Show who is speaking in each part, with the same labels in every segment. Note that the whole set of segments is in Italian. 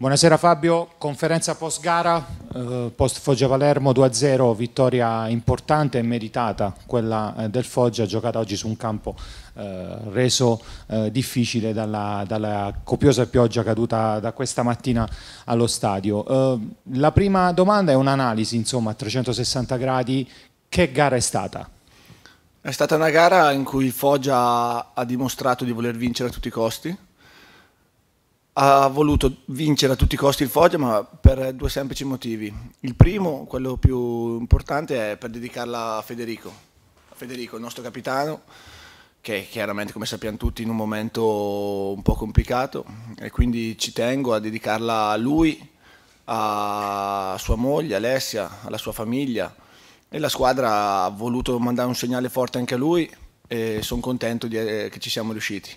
Speaker 1: Buonasera Fabio, conferenza post gara, eh, post Foggia Palermo 2-0, vittoria importante e meritata, quella eh, del Foggia giocata oggi su un campo eh, reso eh, difficile dalla, dalla, copiosa pioggia caduta da questa mattina allo stadio. Eh, la prima domanda è un'analisi insomma a 360 gradi, che gara è stata?
Speaker 2: È stata una gara in cui Foggia ha dimostrato di voler vincere a tutti i costi, ha voluto vincere a tutti i costi il Foggia, ma per due semplici motivi. Il primo, quello più importante, è per dedicarla a Federico. Federico, il nostro capitano, che chiaramente, come sappiamo tutti, in un momento un po' complicato, e quindi ci tengo a dedicarla a lui, a sua moglie, Alessia, alla sua famiglia. E la squadra ha voluto mandare un segnale forte anche a lui e sono contento di, eh, che ci siamo riusciti.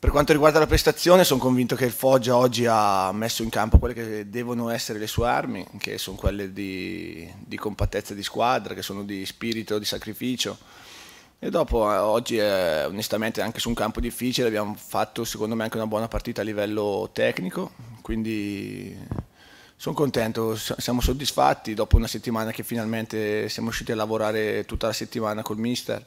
Speaker 2: Per quanto riguarda la prestazione, sono convinto che il Foggia oggi ha messo in campo quelle che devono essere le sue armi, che sono quelle di, di compattezza di squadra, che sono di spirito, di sacrificio. E dopo, eh, oggi, eh, onestamente, anche su un campo difficile, abbiamo fatto secondo me anche una buona partita a livello tecnico, quindi sono contento, siamo soddisfatti dopo una settimana che finalmente siamo riusciti a lavorare tutta la settimana col mister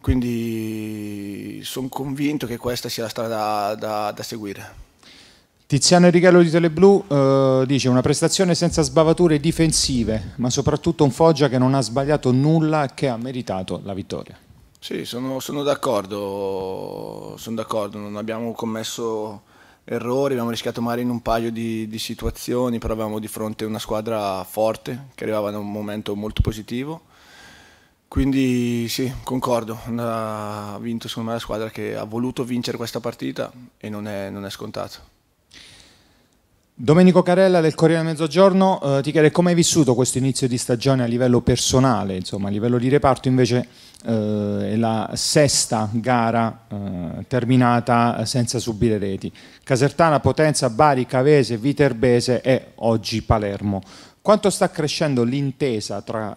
Speaker 2: quindi sono convinto che questa sia la strada da, da, da seguire.
Speaker 1: Tiziano Enrichello di Teleblu eh, dice una prestazione senza sbavature difensive, ma soprattutto un Foggia che non ha sbagliato nulla e che ha meritato la vittoria.
Speaker 2: Sì, sono, sono d'accordo, sono d'accordo, non abbiamo commesso errori, abbiamo rischiato male in un paio di, di situazioni, però avevamo di fronte una squadra forte che arrivava da un momento molto positivo quindi sì, concordo, ha vinto secondo me la squadra che ha voluto vincere questa partita e non è, non è scontato.
Speaker 1: Domenico Carella del Corriere Mezzogiorno eh, ti chiede come hai vissuto questo inizio di stagione a livello personale, insomma a livello di reparto invece eh, è la sesta gara eh, terminata senza subire reti. Casertana, Potenza, Bari, Cavese, Viterbese e oggi Palermo. Quanto sta crescendo l'intesa tra,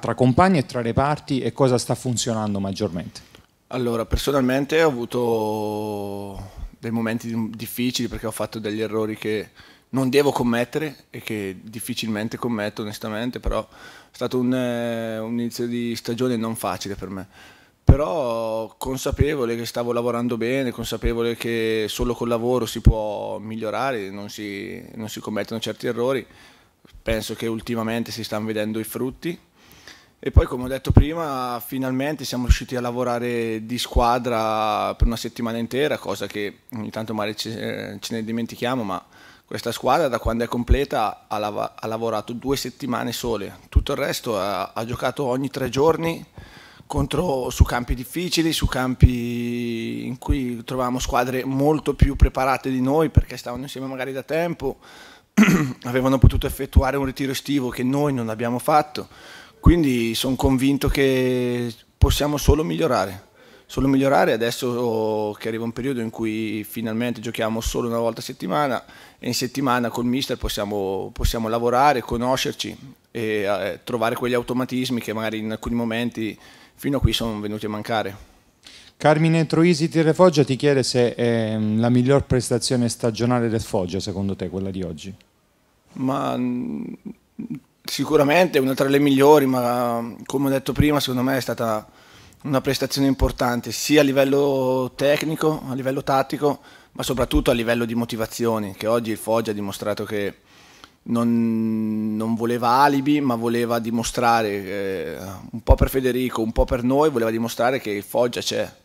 Speaker 1: tra compagni e tra reparti e cosa sta funzionando maggiormente?
Speaker 2: Allora, personalmente ho avuto dei momenti difficili perché ho fatto degli errori che non devo commettere e che difficilmente commetto onestamente, però è stato un, eh, un inizio di stagione non facile per me. Però consapevole che stavo lavorando bene, consapevole che solo col lavoro si può migliorare, non si, non si commettono certi errori penso che ultimamente si stanno vedendo i frutti. E poi, come ho detto prima, finalmente siamo riusciti a lavorare di squadra per una settimana intera, cosa che ogni tanto magari ce, ce ne dimentichiamo, ma questa squadra da quando è completa ha, lav ha lavorato due settimane sole, tutto il resto ha, ha giocato ogni tre giorni contro, su campi difficili, su campi in cui trovavamo squadre molto più preparate di noi perché stavano insieme magari da tempo, avevano potuto effettuare un ritiro estivo che noi non abbiamo fatto, quindi sono convinto che possiamo solo migliorare. Solo migliorare adesso che arriva un periodo in cui finalmente giochiamo solo una volta a settimana e in settimana col mister possiamo, possiamo lavorare, conoscerci e eh, trovare quegli automatismi che magari in alcuni momenti fino a qui sono venuti a mancare.
Speaker 1: Carmine Troisi di Foggia ti chiede se è mm, la miglior prestazione stagionale del Foggia, secondo te, quella di oggi?
Speaker 2: Ma mm, sicuramente una tra le migliori, ma come ho detto prima, secondo me è stata una prestazione importante sia a livello tecnico, a livello tattico, ma soprattutto a livello di motivazioni, che oggi il Foggia ha dimostrato che non, non voleva alibi, ma voleva dimostrare, eh, un po' per Federico, un po' per noi, voleva dimostrare che il Foggia c'è,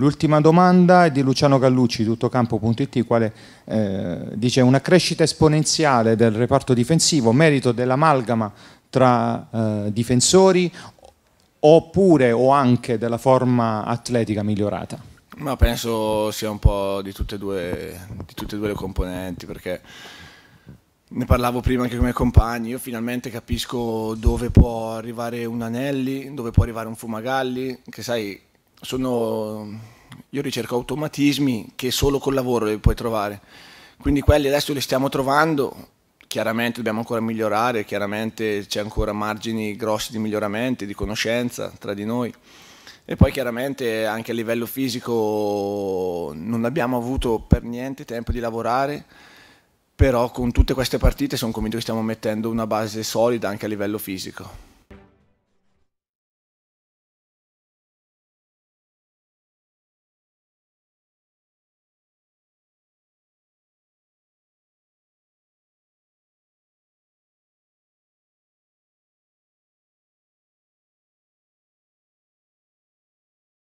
Speaker 1: L'ultima domanda è di Luciano Gallucci, tuttocampo.it, quale eh, dice una crescita esponenziale del reparto difensivo, merito dell'amalgama tra eh, difensori oppure o anche della forma atletica migliorata?
Speaker 2: Ma penso sia un po' di tutte e due, tutte e due le componenti, perché ne parlavo prima anche con i miei compagni, io finalmente capisco dove può arrivare un Anelli, dove può arrivare un Fumagalli, che sai, sono, io ricerco automatismi che solo col lavoro li puoi trovare. Quindi quelli adesso li stiamo trovando, chiaramente dobbiamo ancora migliorare, chiaramente c'è ancora margini grossi di miglioramento, di conoscenza tra di noi. E poi chiaramente anche a livello fisico non abbiamo avuto per niente tempo di lavorare, però con tutte queste partite sono convinto che stiamo mettendo una base solida anche a livello fisico.